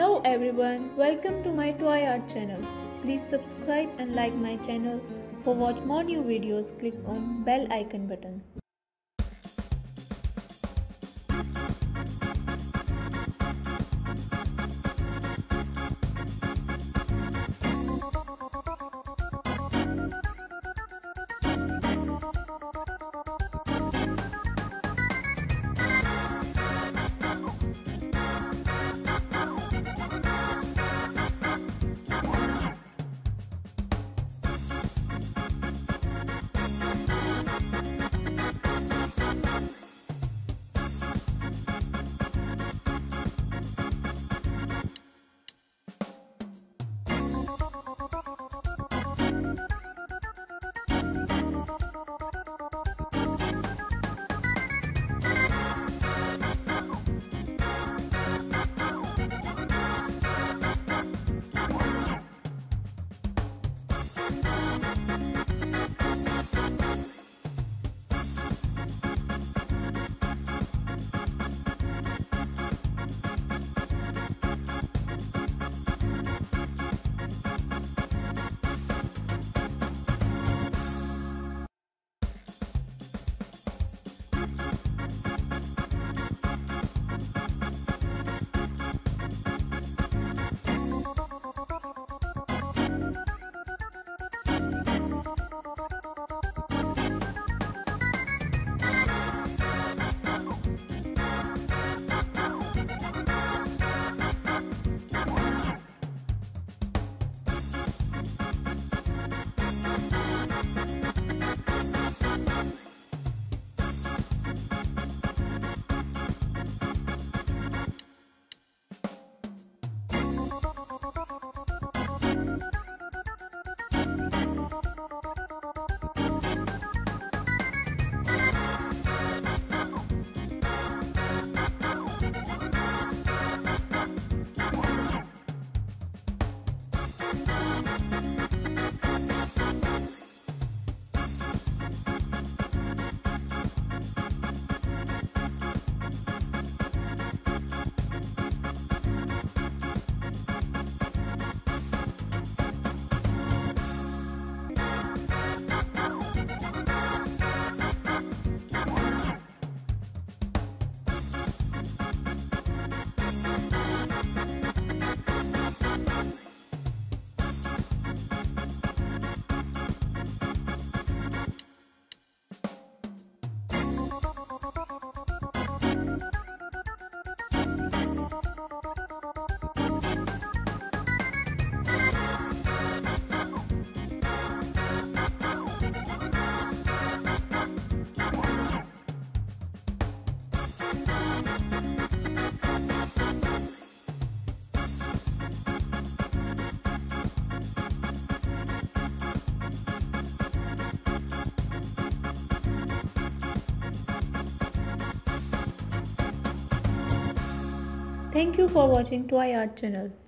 Hello everyone, welcome to my toy art channel. Please subscribe and like my channel. For watch more new videos, click on bell icon button. Thank you for watching Toy Art channel.